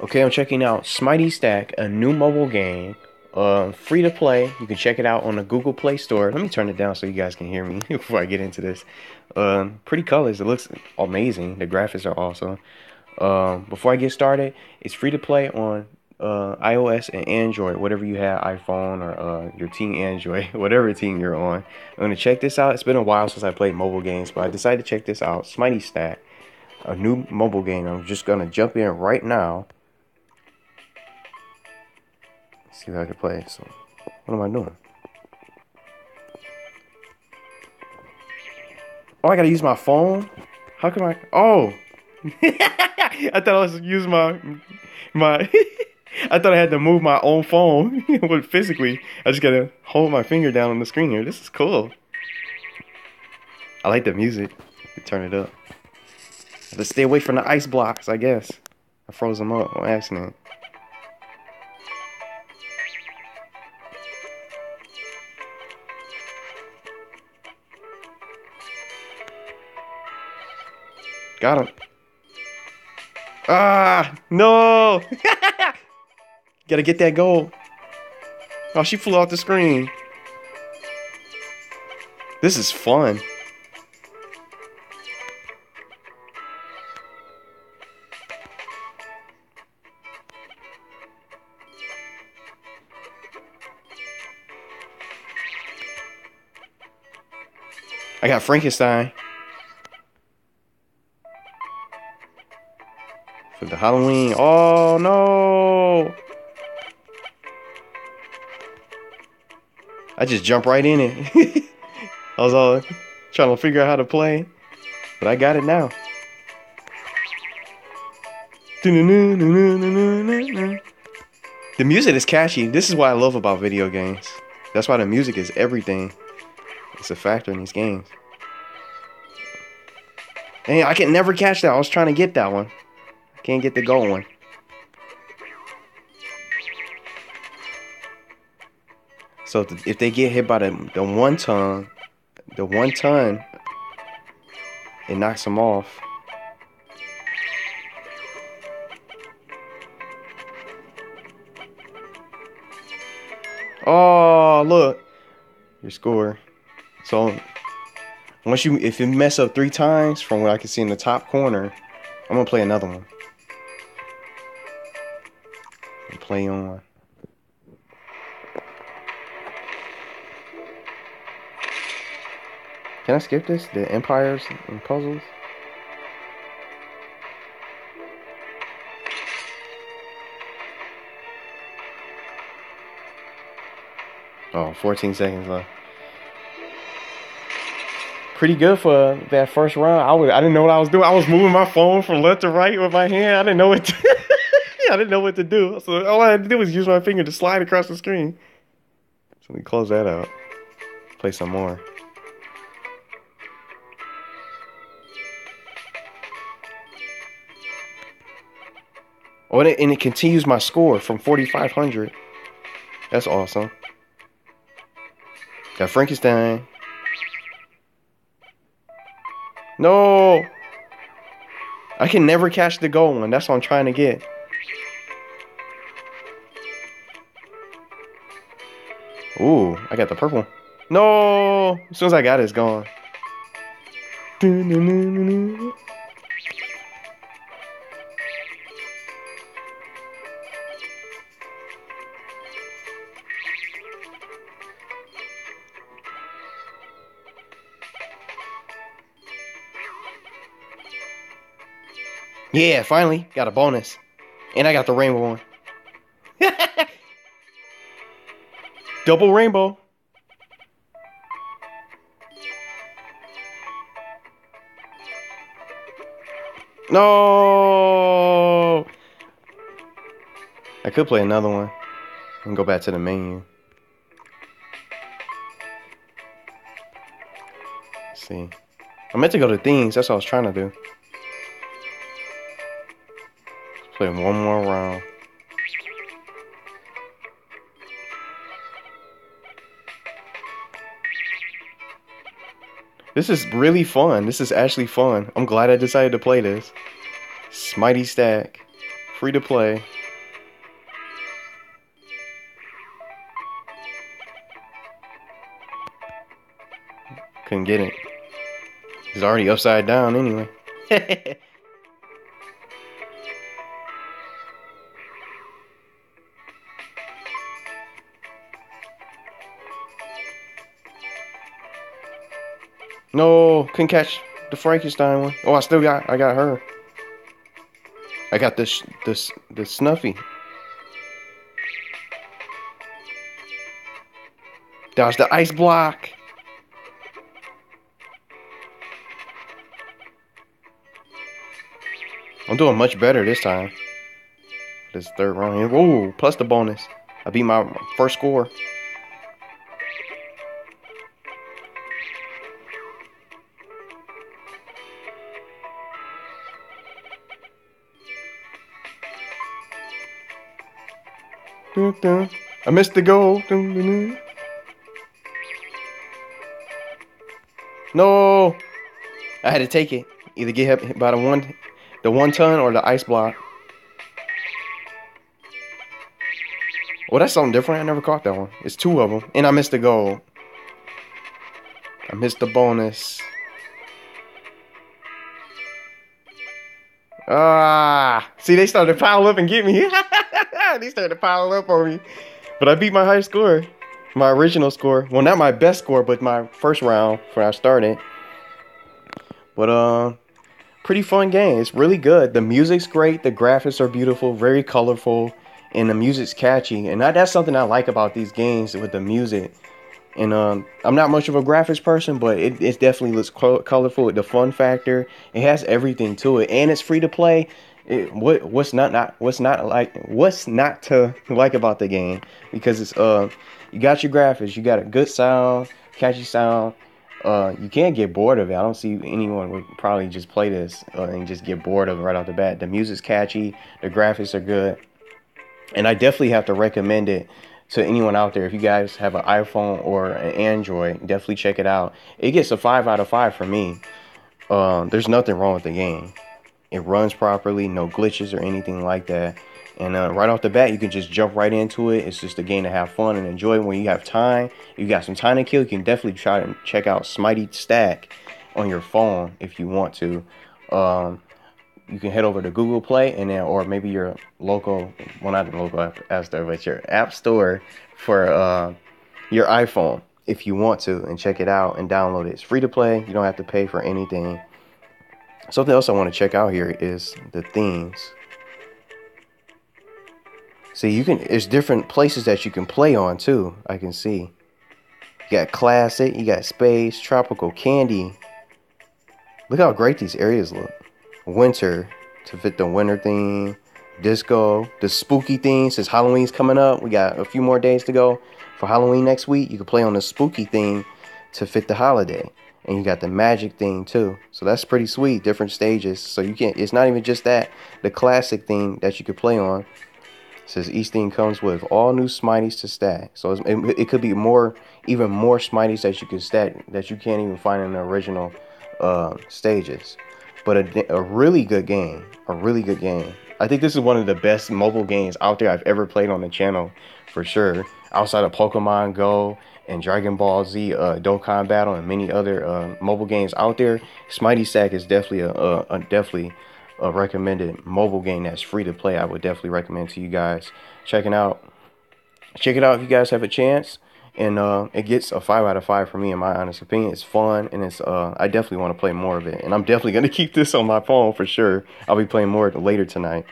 Okay, I'm checking out Smighty Stack, a new mobile game. Uh, free to play. You can check it out on the Google Play Store. Let me turn it down so you guys can hear me before I get into this. Uh, pretty colors. It looks amazing. The graphics are awesome. Um, before I get started, it's free to play on uh, iOS and Android, whatever you have, iPhone or uh, your team Android, whatever team you're on. I'm gonna check this out. It's been a while since I played mobile games, but I decided to check this out. Smighty Stack, a new mobile game. I'm just gonna jump in right now. See if I can play. So, what am I doing? Oh, I gotta use my phone. How can I? Oh, I thought I was using my my. I thought I had to move my own phone, physically, I just gotta hold my finger down on the screen here. This is cool. I like the music. Turn it up. Let's stay away from the ice blocks, I guess. I froze them up on accident. Got him. Ah, no. Gotta get that goal. Oh, she flew off the screen. This is fun. I got Frankenstein. For the Halloween. Oh no! I just jumped right in it. I was all trying to figure out how to play, but I got it now. The music is catchy. This is what I love about video games. That's why the music is everything. It's a factor in these games. And I can never catch that. I was trying to get that one. Can't get the going. So if they get hit by the, the one ton, the one ton, it knocks them off. Oh, look. Your score. So once you if you mess up three times from what I can see in the top corner, I'm gonna play another one. Play on. Can I skip this? The empires and puzzles? Oh, 14 seconds left. Pretty good for that first round. I was I didn't know what I was doing. I was moving my phone from left to right with my hand. I didn't know what to, I didn't know what to do. So all I had to do was use my finger to slide across the screen. So let me close that out. Play some more. Oh, and it, and it continues my score from 4,500. That's awesome. Got Frankenstein. No! I can never catch the goal one. That's what I'm trying to get. Ooh, I got the purple. No! As soon as I got it, it's gone. Yeah, finally got a bonus. And I got the rainbow one. Double rainbow. No. I could play another one and go back to the menu. Let's see. I meant to go to things. That's what I was trying to do. Play one more round. This is really fun. This is actually fun. I'm glad I decided to play this. Smighty Stack. free to play. Couldn't get it. It's already upside down anyway. no, couldn't catch the Frankenstein one. Oh, I still got, I got her. I got this, this, the Snuffy. Dodge the ice block. I'm doing much better this time. This third round. Whoa, plus the bonus. I beat my first score. I missed the goal. No! I had to take it. Either get hit by the one the one ton or the ice block. Well, that's something different. I never caught that one. It's two of them. And I missed the goal. I missed the bonus. Ah, see, they started to pile up and get me. they started piling up on me. But I beat my high score, my original score. Well, not my best score, but my first round when I started. But uh, pretty fun game. It's really good. The music's great. The graphics are beautiful, very colorful, and the music's catchy. And that, that's something I like about these games with the music. And um, I'm not much of a graphics person, but it, it definitely looks colorful. The fun factor, it has everything to it, and it's free to play. It, what what's not not what's not like what's not to like about the game because it's uh you got your graphics, you got a good sound, catchy sound, uh, you can't get bored of it. I don't see anyone would probably just play this uh, and just get bored of it right off the bat. The music's catchy, the graphics are good, and I definitely have to recommend it to anyone out there. If you guys have an iPhone or an Android, definitely check it out. It gets a five out of five for me. Um, there's nothing wrong with the game. It runs properly, no glitches or anything like that. And uh, right off the bat, you can just jump right into it. It's just a game to have fun and enjoy. When you have time, you got some time to kill, you can definitely try to check out Smighty Stack on your phone if you want to. Um, you can head over to Google Play and then, or maybe your local, well, not the local app store, but your app store for uh, your iPhone if you want to, and check it out and download it. It's free to play. You don't have to pay for anything. Something else I want to check out here is the themes. See, you can. There's different places that you can play on too. I can see. You got classic. You got space, tropical, candy. Look how great these areas look. Winter to fit the winter theme. Disco, the spooky theme. Since Halloween's coming up, we got a few more days to go for Halloween next week. You can play on the spooky theme to fit the holiday and you got the magic thing too. So that's pretty sweet. Different stages. So you can't. It's not even just that. The classic thing that you could play on says each thing comes with all new Smighties to stack. So it, it, could be more, even more Smighties that you can stack that you can't even find in the original uh, stages. But a, a really good game, a really good game. I think this is one of the best mobile games out there I've ever played on the channel, for sure. Outside of Pokemon Go and Dragon Ball Z, uh, Dokkan Battle, and many other uh, mobile games out there, Smighty Stack is definitely a, a, a definitely a recommended mobile game that's free to play. I would definitely recommend to you guys checking out. Check it out if you guys have a chance. And uh, it gets a five out of five for me, in my honest opinion. It's fun, and it's uh, I definitely want to play more of it. And I'm definitely gonna keep this on my phone for sure. I'll be playing more later tonight.